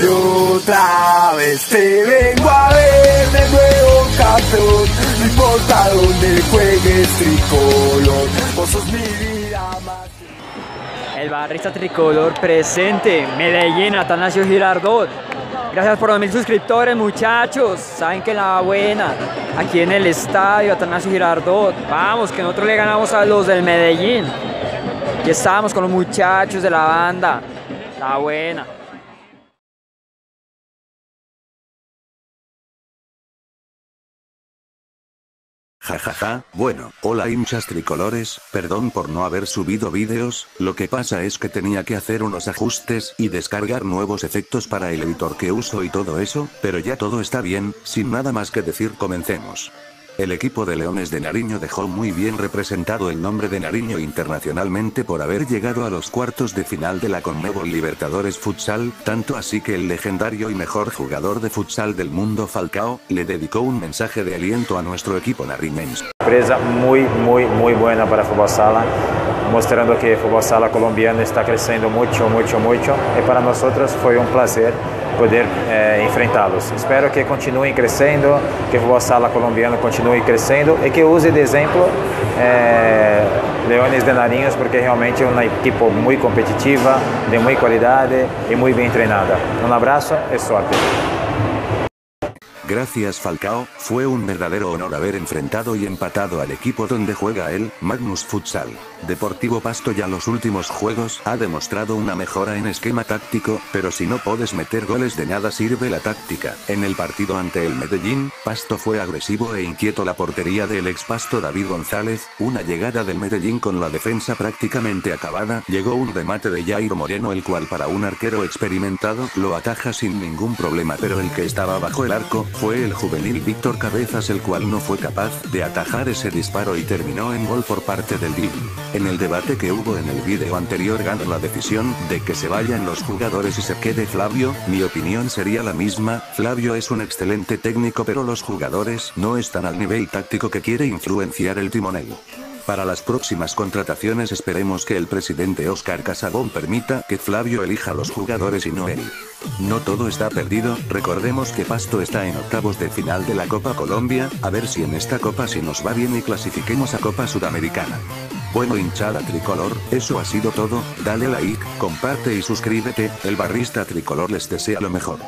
Yo otra vez te vengo a ver de nuevo campeón, no importa donde juegues tricolor, vos sos mi vida más. El barrista tricolor presente, Medellín, Atanasio Girardot. Gracias por los mil suscriptores, muchachos. Saben que la buena, aquí en el estadio, Atanasio Girardot. Vamos, que nosotros le ganamos a los del Medellín. Aquí estamos con los muchachos de la banda. La buena. Jajaja, bueno, hola hinchas tricolores, perdón por no haber subido vídeos, lo que pasa es que tenía que hacer unos ajustes y descargar nuevos efectos para el editor que uso y todo eso, pero ya todo está bien, sin nada más que decir comencemos. El equipo de Leones de Nariño dejó muy bien representado el nombre de Nariño internacionalmente por haber llegado a los cuartos de final de la Conmebol Libertadores Futsal, tanto así que el legendario y mejor jugador de futsal del mundo Falcao, le dedicó un mensaje de aliento a nuestro equipo nariñense. Empresa muy, muy, muy buena para Fútbol Sala, mostrando que Fútbol Sala colombiano está creciendo mucho, mucho, mucho. Y para nosotros fue un placer poder eh, enfrentá-los. Espero que continuem crescendo, que o Fútbol Sala colombiano continue crescendo e que use de exemplo eh, Leones de Nariños, porque realmente é uma equipe muito competitiva, de muita qualidade e muito bem treinada. Um abraço e sorte. Gracias Falcao, fue un verdadero honor haber enfrentado y empatado al equipo donde juega él, Magnus Futsal. Deportivo Pasto ya los últimos juegos ha demostrado una mejora en esquema táctico, pero si no puedes meter goles de nada sirve la táctica. En el partido ante el Medellín, Pasto fue agresivo e inquieto la portería del ex Pasto David González, una llegada del Medellín con la defensa prácticamente acabada, llegó un remate de Jairo Moreno el cual para un arquero experimentado lo ataja sin ningún problema pero el que estaba bajo el arco, fue el juvenil Víctor Cabezas el cual no fue capaz de atajar ese disparo y terminó en gol por parte del DIM. En el debate que hubo en el vídeo anterior ganó la decisión de que se vayan los jugadores y se quede Flavio, mi opinión sería la misma, Flavio es un excelente técnico pero los jugadores no están al nivel táctico que quiere influenciar el timonel. Para las próximas contrataciones esperemos que el presidente Oscar Casabón permita que Flavio elija los jugadores y no él. No todo está perdido, recordemos que Pasto está en octavos de final de la Copa Colombia, a ver si en esta copa si nos va bien y clasifiquemos a Copa Sudamericana. Bueno hinchada tricolor, eso ha sido todo, dale like, comparte y suscríbete, el barrista tricolor les desea lo mejor.